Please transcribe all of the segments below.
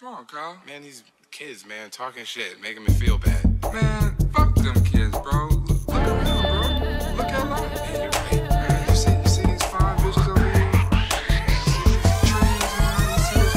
What's wrong, Kyle? Man, these kids, man, talking shit, making me feel bad. Man, fuck them kids, bro. Look around, bro. Look at life. Man, you're right. Man, you see, you see these fine bitches over here? You see these trees, man? You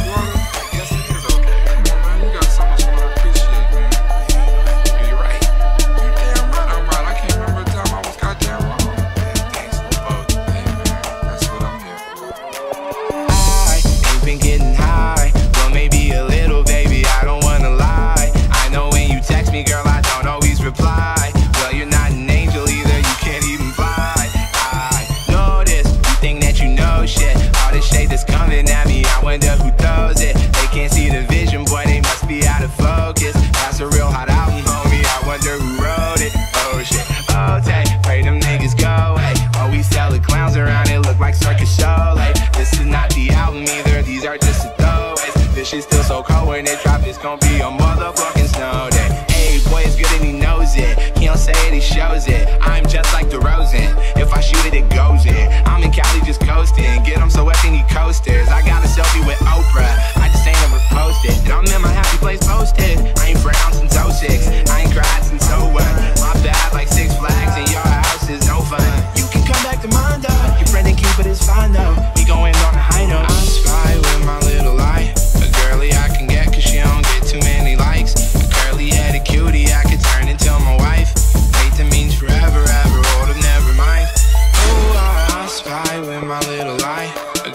Who throws it. They can't see the vision, boy. They must be out of focus. That's a real hot album, homie. I wonder who wrote it. Oh shit. Oh, take. Pray them niggas go away. Oh, we sell the clowns around it. Look like circus show. Like, this is not the album either. These are just the throwaways. This shit's still so cold when it drop. It's gonna be a motherfucking snow day. Hey, boy, it's good and he knows it. He don't say it, he shows it. I'm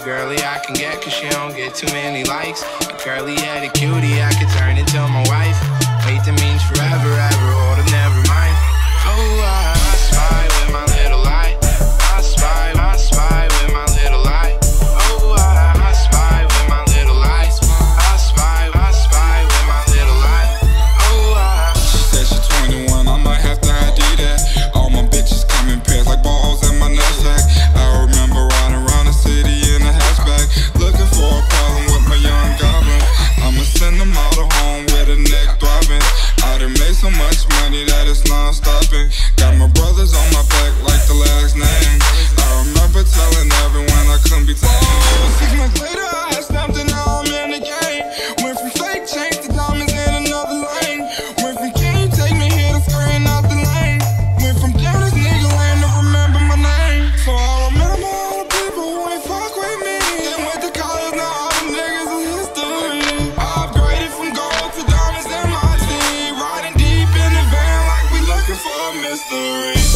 girly I can get, cause she don't get too many likes. A curly headed cutie I could turn into my wife. Hate the means forever, mystery